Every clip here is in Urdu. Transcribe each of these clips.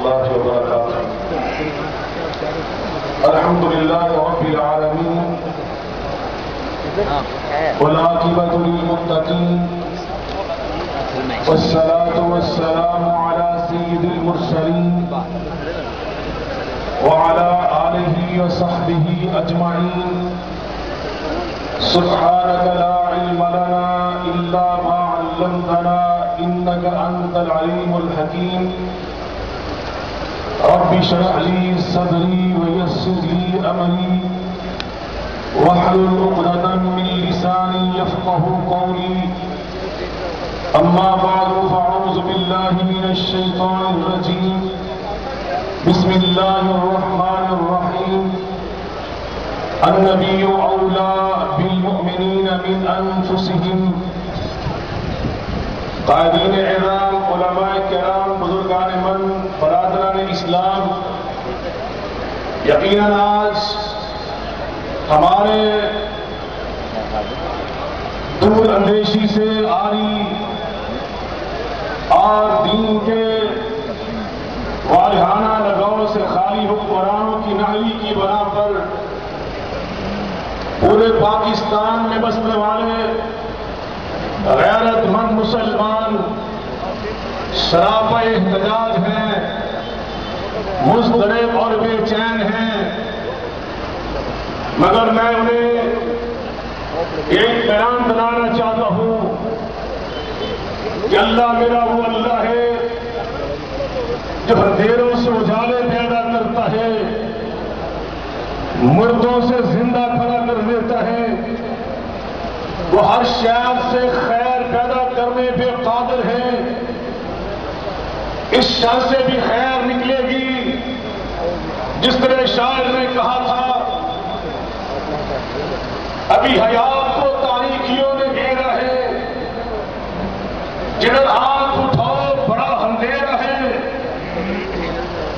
الله وبركاته الحمد لله رب العالمين والعاقبة للمتقين والصلاة والسلام على سيد المرسلين وعلى آله وصحبه أجمعين سبحانك لا علم لنا إلا ما علمتنا إنك أنت العليم الحكيم رب اشرح لي صدري ويسر لي أمري. واحلل عقدة من لساني يفقه قولي. أما بعد، فأعوذ بالله من الشيطان الرجيم. بسم الله الرحمن الرحيم. النبي أولى بالمؤمنين من أنفسهم. قائدین اعظام علماء کرام، بزرگان من برادران اسلام، یقیناً آج ہمارے دور اندیشی سے آری اور دین کے والہانہ لگاؤ سے خالی حکمرانوں کی نالی کی بنا پر پورے پاکستان میں بسنے والے غیرت مند مسلمان شراپ احتجاج مسترب اور بے چین ہیں۔ مگر میں انہیں ایک پیغام بنانا چاہتا ہوں کہ اللہ میرا وہ اللہ ہے جو اندھیروں سے اجالے پیدا کرتا ہے، مردوں سے زندہ کھڑا کر دیتا ہے۔ وہ ہر شہر سے خیر پیدا کرنے پہ قادر ہے۔ اس شہر سے بھی خیر نکلے شاعر نے کہا تھا، ابھی حیات کو تاریخیوں نے گھیرا ہے جدھر آنکھ اٹھاؤ بڑا اندھیرا ہے،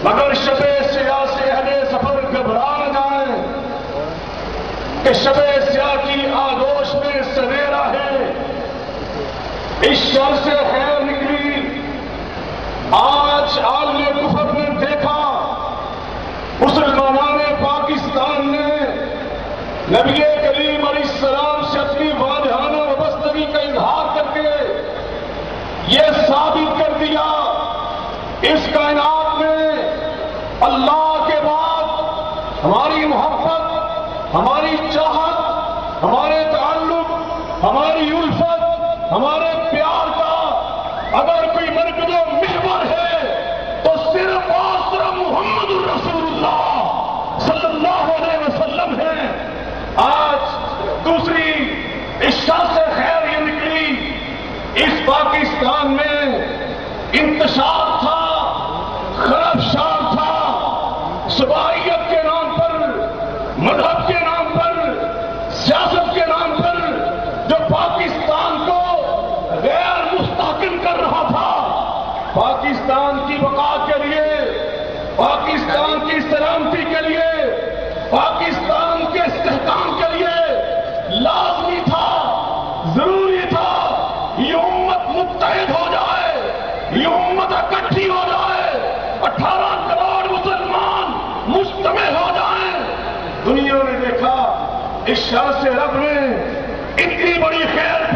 مگر شب سیاہ سے اہل سفر گھبرا نہ جائیں کہ شب سیاہ کی آگوش میں سویرا ہے. اس شر سے خیر نکلی، آج عالم کفر نے دیکھا مسلمانان پاکستان نے نبی کریم علیہ السلام سے اپنی واضحانہ وابستگی کا اظہار کر کے یہ ثابت کر دیا اس کائنات میں اللہ کے بعد ہماری محبت، ہماری چاہت، ہمارے تعلق، ہماری الفت، ہمارے پیار کا اگر کوئی مرکز و محور ہے تو صرف اور صرف محمد الرسول اللہ صلی اللہ علیہ وسلم ہے۔ آج دوسری عشا سے خیر یہ نکلی۔ اس پاکستان میں انتشار تھا خرابشار تھا صبائیت کے نام پر مذہب کے نام پر سیاست کے نام پر جو پاکستان کو غیر مستحکم کر رہا تھا پاکستان کی بقا کے لیے پاکستان کی سلامتی کے لیے، پاکستان کے استحکام کے لیے لازمی تھا، ضروری تھا یہ امت متحد ہو جائے، یہ امت اکٹھی ہو جائے، اٹھارہ کروڑ مسلمان مجتمع ہو جائیں۔ دنیا نے دیکھا، اس شاہ سے رب نے اتنی بڑی خیر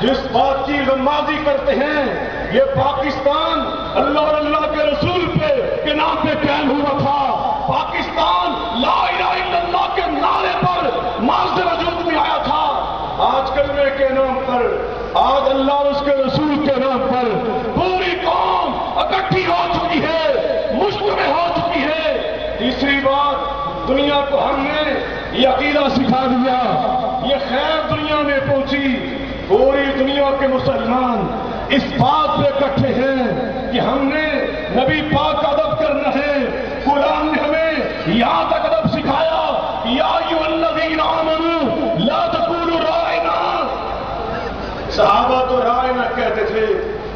جس بات کی غمازی کرتے ہیں، یہ پاکستان اللہ اور اللہ کے رسول پہ کے نام پہ قائم ہوا تھا۔ پاکستان لا الہ الا اللہ کے نعرے پر مارز وجود میں آیا تھا۔ آج کلمے کے نام پر، آج اللہ اور اس کے رسول کے نام پر پوری قوم اکٹھی ہو چکی ہے مشتمع ہو چکی ہے۔ تیسری بات، دنیا کو ہم نے یہ عقیدہ سکھا دیا، یہ خیر دنیا میں پہنچی۔ پوری دنیا کے مسلمان اس بات پہ اکٹھے ہیں کہ ہم نے نبی پاک عدب ادب کرنا ہے۔ قرآن نے ہمیں یہاں تک ادب سکھایا یا لا تقولوا رائنا۔ صحابہ تو رائنا کہتے تھے،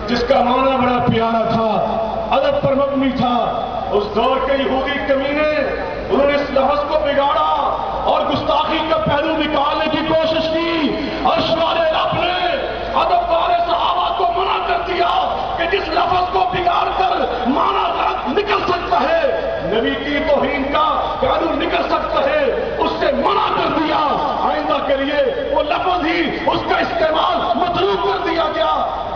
جس کا معنی بڑا پیارا تھا، ادب پر مبنی تھا۔ اس دور کے یہودی کمینے، انہوں نے توہین کا پہلو نکل سکتا ہے، اس سے منع کر دیا۔ آئندہ کے لیے وہ لفظ ہی اس کا استعمال مطلوب کر دیا گیا۔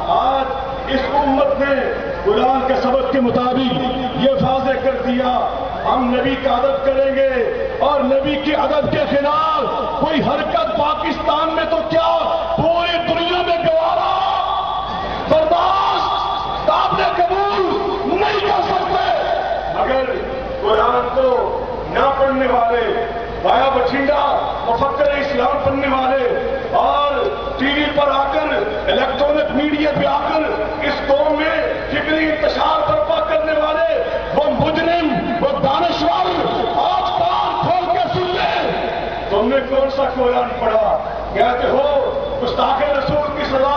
آج اس امت نے قرآن کے سبق کے مطابق یہ واضح کر دیا، ہم نبی کا ادب کریں گے اور نبی کی ادب کے خلاف کوئی حرکت پاکستان میں تو کیا؟ قرآن کو نہ پڑھنے والے، بایا بچھنڈا مفکر اسلام پڑھنے والے، اور ٹی وی پر آ کر الیکٹرانک میڈیا پہ آ کر، اس قوم میں فکری انتشار برپا کرنے والے، وہ مجرم، وہ دانشور، آج کان کھول کے سن لے۔ تم نے کون سا قرآن پڑھا؟ کہتے ہو گستاخ رسول کی سزا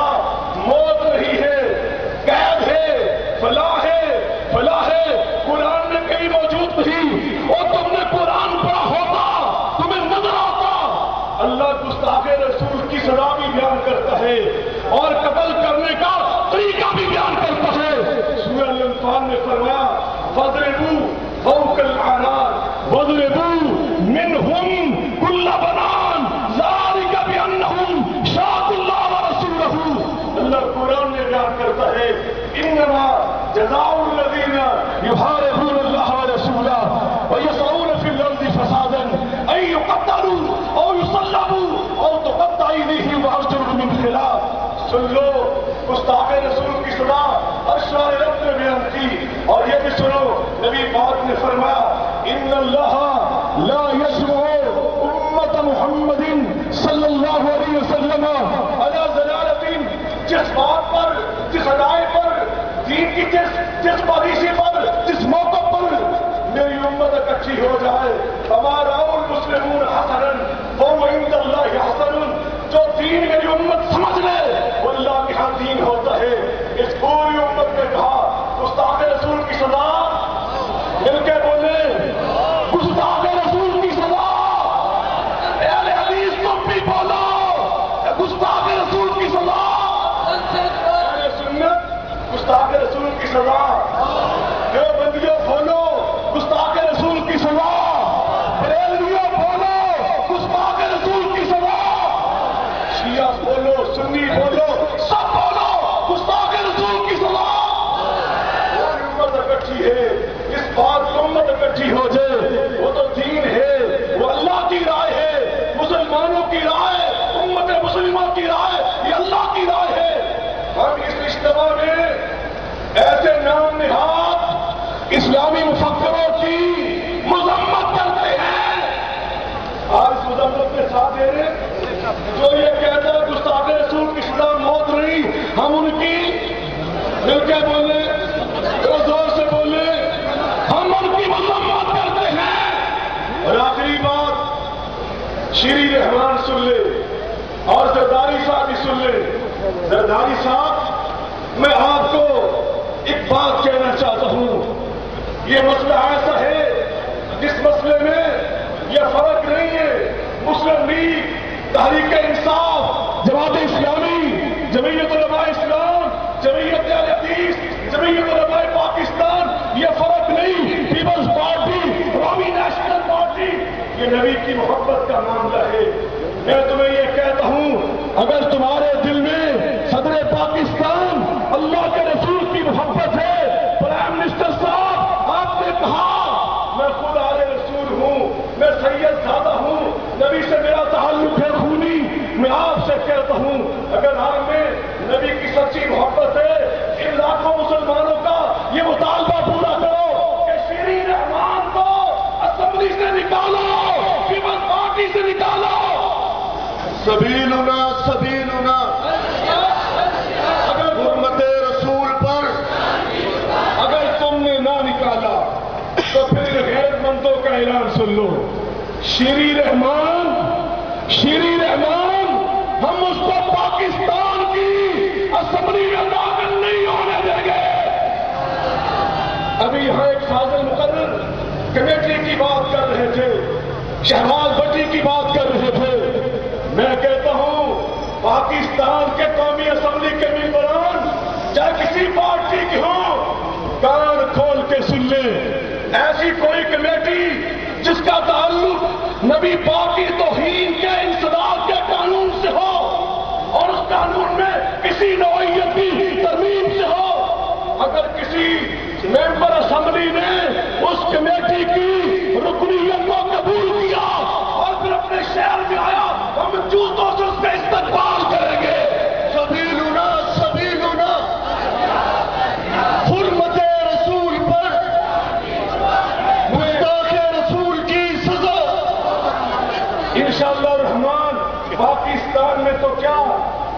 سن لو گستاخ رسول کی سزا اشرار رب نے بیان کی۔ اور یہ بھی سنو، نبی پاک نے فرمایا، ان اللہ لا يسمع امت محمد صلی اللہ علیہ وسلم علی ضلالت، جس بات پر، جس ادائے پر، دین کی جس جس پالیسی پر، جس موقع پر میری امت اکٹھی ہو جائے۔ گستاخ رسول کی سزا۔ جو بندیوں بولو، گستاخ رسول کی سزا۔ بریلویوں بولو، گستاخ رسول کی سزا۔ شیعہ بولو، سنی بولو، سب بولو، گستاخ رسول کی سزا۔ امت اکٹھی ہے۔ اس بات کو امت مذمت جو یہ کہتا ہے گستاخ رسول کی سزا موت نہیں ہم ان کی مل کے بولے زور سے بولے، ہم ان کی مذمت کرتے ہیں۔ اور آخری بات، شیری رحمان سن لے اور زرداری صاحب بھی سن لے۔ زرداری صاحب، میں آپ کو ایک بات کہنا چاہتا ہوں۔ یہ مسئلہ ایسا ہے، جس مسئلے میں یہ فرق نہیں ہے مسلم لیگ تحریک انصاف، جماعت اسلامی، جمعیت علماء اسلام، جمعیت اہل حدیث، جمعیت علماء پاکستان، یہ فرق نہیں، پیپلز پارٹی قومی نیشنل پارٹی، یہ نبی کی محبت کا معاملہ ہے۔ میں تمہیں یہ کہتا ہوں، اگر تمہارے دل میں صدر پاکستان اللہ کے رسول کی محبت ہے، پرائم منسٹر صاحب، آپ نے کہا، میں خود آل رسول ہوں، میں سید زادہ ہوں نبی سے میرا تعلق ہے خونی میں آپ سے کہتا ہوں اگر آپ میں نبی کی سچی محبت ہے ان لاکھوں مسلمانوں کا یہ مطالبہ پورا کرو کہ شیرین رحمان کو اسمبلی سے نکالو پیپلز پارٹی سے نکالو. سبیلنا سبیلنا. اگر حرمت رسول پر اگر تم نے نہ نکالا تو پھر غیر مندوں کا اعلان سن لو. شیری رحمان شیری رحمان پاکستان کی اسمبلی میں داخل نہیں ہونے ابھی یہاں ایک فاضل مقرر کمیٹی کی بات کر رہے تھے، شہباز بٹی کی بات کر رہے تھے۔ میں کہتا ہوں، پاکستان کے قومی اسمبلی کے ممبران، چاہے کسی پارٹی کی ہو کان کھول کے سن لیں۔ ایسی کوئی کمیٹی جس کا تعلق نبی پاک کی توہین کے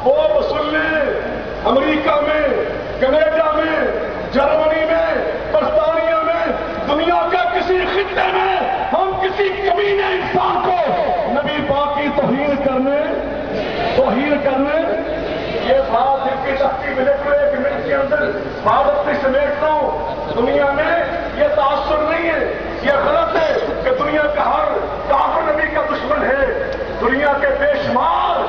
وہ وصول امریکہ میں، کینیڈا میں، جرمنی میں، برطانیہ میں، دنیا کے کسی خطے میں ہم کسی کمینے انسان کو نبی پاک کی توہین کرنے توہین کرنے، یہ بات ان کی شکتی ملے ہوئے ایک منٹ کے اندر بات اپنی سمیٹتا ہوں۔ دنیا میں یہ تاثر نہیں ہے، یہ غلط ہے کہ دنیا کا ہر کافر نبی کا دشمن ہے۔ دنیا کے بے شمار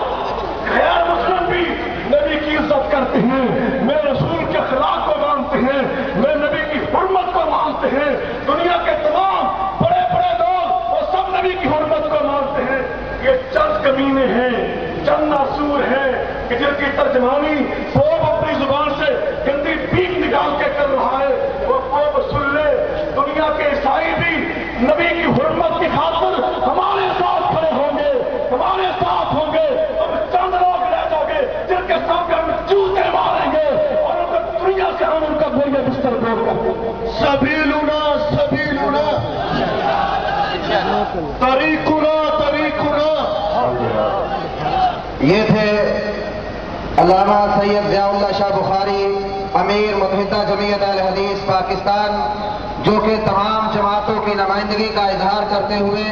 غیر مسلم بھی نبی کی عزت کرتے ہیں، میں رسول کے خلاف کو مانتے ہیں، میں نبی کی حرمت کو مانتے ہیں، دنیا کے تمام بڑے بڑے لوگ وہ سب نبی کی حرمت کو مانتے ہیں۔ یہ چند کمینے ہیں، چند ناسور ہیں کہ جن کی ترجمانی خوب اپنی زبان سے گندی پیک نکال کے کر رہا ہے۔ وہ خوب سن لے، دنیا کے عیسائی بھی نبی کی حرمت کی خاطر ہمارے ساتھ کھڑے ہوں گے ہمارے ساتھ ہوں گے ہم چند لوگ رہ جاؤ گے جن کے سامنے ہم جوتے ماریں گے اور ان کو دنیا سے ہم ان کا بولے بستر دور کر دیں گے سبیلنا سبیلنا طریقنا طریقنا یہ تھے علامہ سید ضیاء اللہ شاہ بخاری، امیر متحدہ جمعیت اہل حدیث پاکستان، جو کہ تمام جماعتوں کی نمائندگی کا اظہار کرتے ہوئے